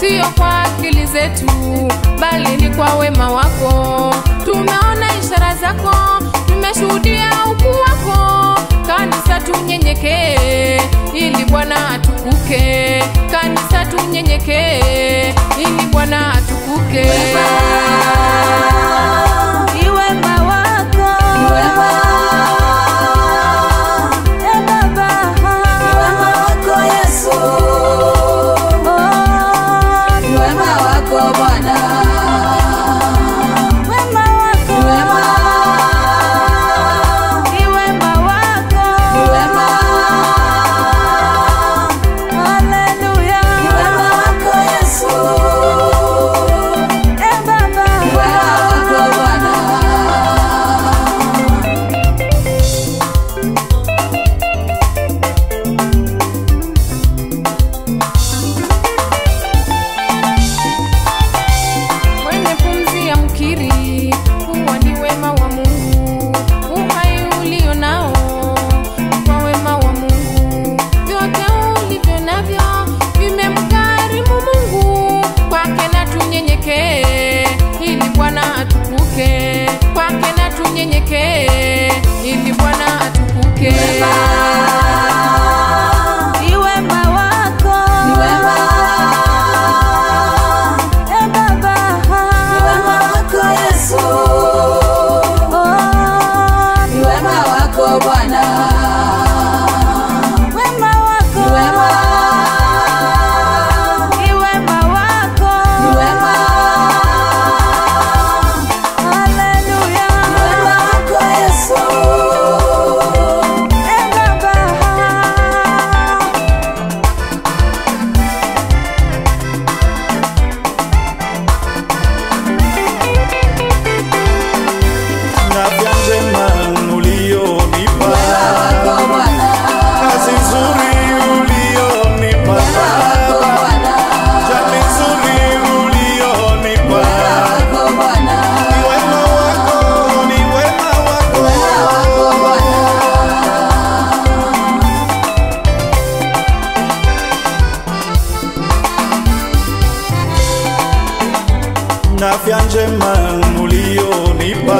sio kwa akili zetu, bali ni kwa wema wako. Tumeona ishara zako, tumeshuhudia ukuu wako. Kanisa tunyenyekee, ili Bwana atukuke. Kanisa tunyenyekee, ili Bwana atukuke. Wema. go now. na afya njema ulionipa.